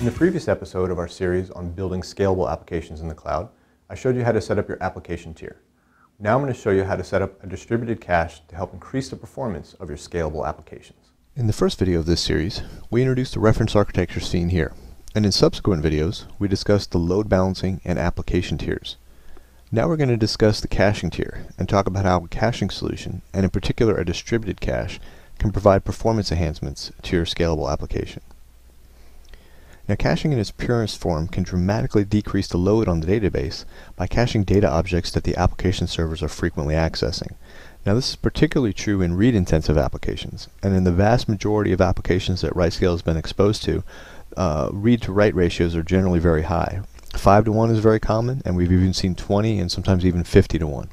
In the previous episode of our series on building scalable applications in the cloud, I showed you how to set up your application tier. Now I'm going to show you how to set up a distributed cache to help increase the performance of your scalable applications. In the first video of this series, we introduced the reference architecture seen here, and in subsequent videos, we discussed the load balancing and application tiers. Now we're going to discuss the caching tier and talk about how a caching solution, and in particular a distributed cache, can provide performance enhancements to your scalable application. Now caching in its purest form can dramatically decrease the load on the database by caching data objects that the application servers are frequently accessing. Now this is particularly true in read-intensive applications, and in the vast majority of applications that RightScale has been exposed to, uh, read-to-write ratios are generally very high. 5 to 1 is very common, and we've even seen 20 and sometimes even 50 to 1.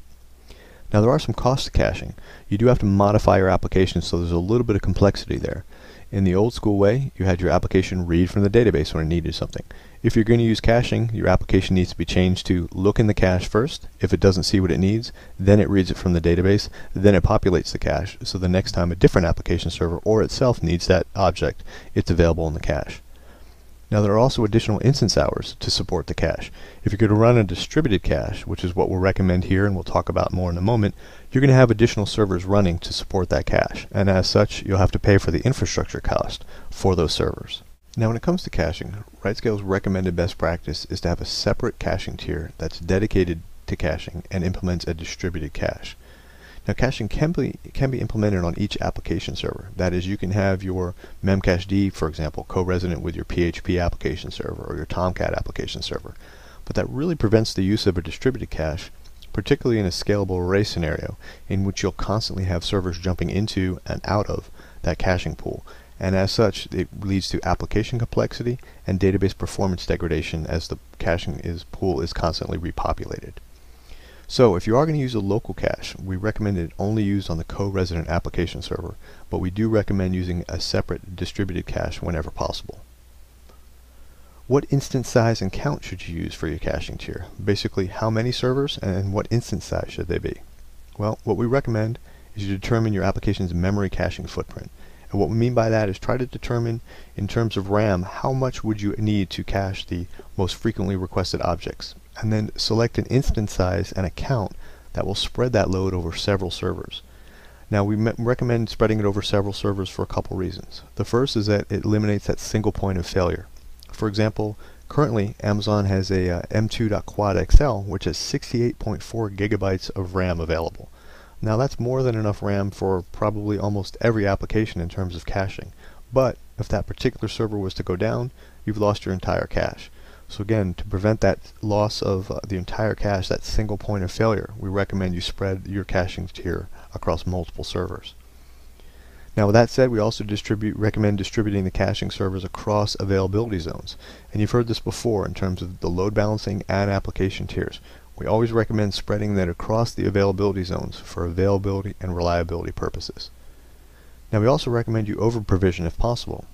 Now there are some costs to caching. You do have to modify your application so there's a little bit of complexity there. In the old school way, you had your application read from the database when it needed something. If you're going to use caching, your application needs to be changed to look in the cache first. If it doesn't see what it needs, then it reads it from the database, then it populates the cache, so the next time a different application server or itself needs that object, it's available in the cache. Now there are also additional instance hours to support the cache. If you're going to run a distributed cache, which is what we'll recommend here and we'll talk about more in a moment, you're going to have additional servers running to support that cache. And as such, you'll have to pay for the infrastructure cost for those servers. Now when it comes to caching, RightScale's recommended best practice is to have a separate caching tier that's dedicated to caching and implements a distributed cache. Now caching can be, can be implemented on each application server. That is, you can have your memcached, for example, co-resident with your PHP application server or your Tomcat application server. But that really prevents the use of a distributed cache, particularly in a scalable array scenario, in which you'll constantly have servers jumping into and out of that caching pool. And as such, it leads to application complexity and database performance degradation as the caching is, pool is constantly repopulated. So if you are going to use a local cache, we recommend it only used on the co-resident application server, but we do recommend using a separate distributed cache whenever possible. What instance size and count should you use for your caching tier? Basically, how many servers and what instance size should they be? Well, what we recommend is you determine your application's memory caching footprint. And what we mean by that is try to determine in terms of RAM how much would you need to cache the most frequently requested objects and then select an instance size and a count that will spread that load over several servers. Now we recommend spreading it over several servers for a couple reasons. The first is that it eliminates that single point of failure. For example, currently Amazon has a uh, M2.quad XL which has 68.4 gigabytes of RAM available. Now that's more than enough RAM for probably almost every application in terms of caching. But if that particular server was to go down, you've lost your entire cache. So again, to prevent that loss of uh, the entire cache, that single point of failure, we recommend you spread your caching tier across multiple servers. Now with that said, we also distribute, recommend distributing the caching servers across availability zones. And you've heard this before in terms of the load balancing and application tiers. We always recommend spreading that across the availability zones for availability and reliability purposes. Now we also recommend you over provision if possible.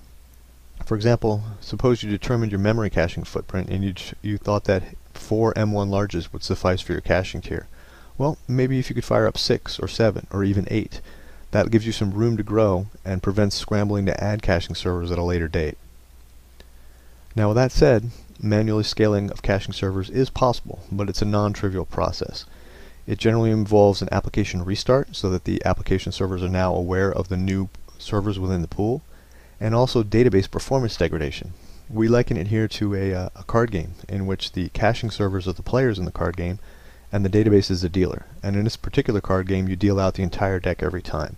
For example, suppose you determined your memory caching footprint and you, you thought that 4 M1 larges would suffice for your caching tier. Well, maybe if you could fire up 6 or 7 or even 8. That gives you some room to grow and prevents scrambling to add caching servers at a later date. Now with that said, manually scaling of caching servers is possible, but it's a non-trivial process. It generally involves an application restart so that the application servers are now aware of the new servers within the pool and also database performance degradation. We liken it here to a, uh, a card game in which the caching servers are the players in the card game and the database is the dealer. And in this particular card game, you deal out the entire deck every time.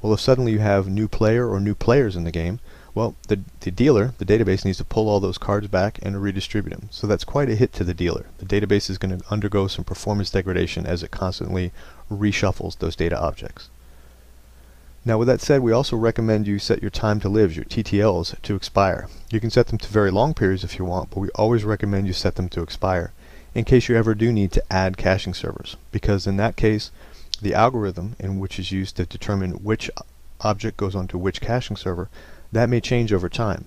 Well, if suddenly you have new player or new players in the game, well, the, the dealer, the database, needs to pull all those cards back and redistribute them. So that's quite a hit to the dealer. The database is going to undergo some performance degradation as it constantly reshuffles those data objects. Now with that said, we also recommend you set your time to live, your TTLs, to expire. You can set them to very long periods if you want, but we always recommend you set them to expire in case you ever do need to add caching servers, because in that case, the algorithm in which is used to determine which object goes onto which caching server, that may change over time.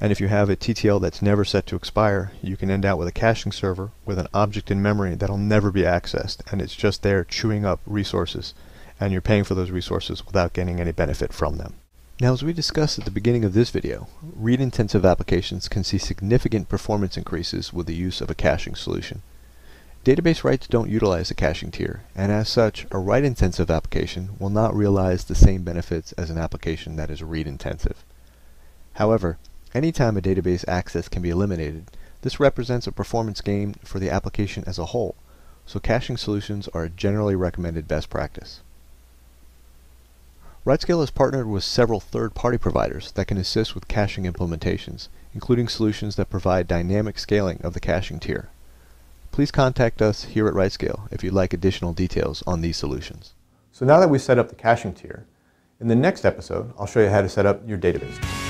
And if you have a TTL that's never set to expire, you can end out with a caching server with an object in memory that'll never be accessed, and it's just there chewing up resources and you're paying for those resources without getting any benefit from them. Now as we discussed at the beginning of this video, read-intensive applications can see significant performance increases with the use of a caching solution. Database writes don't utilize a caching tier, and as such, a write-intensive application will not realize the same benefits as an application that is read-intensive. However, anytime a database access can be eliminated, this represents a performance gain for the application as a whole, so caching solutions are a generally recommended best practice. RightScale has partnered with several third-party providers that can assist with caching implementations, including solutions that provide dynamic scaling of the caching tier. Please contact us here at RightScale if you'd like additional details on these solutions. So now that we've set up the caching tier, in the next episode, I'll show you how to set up your database.